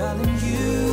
telling you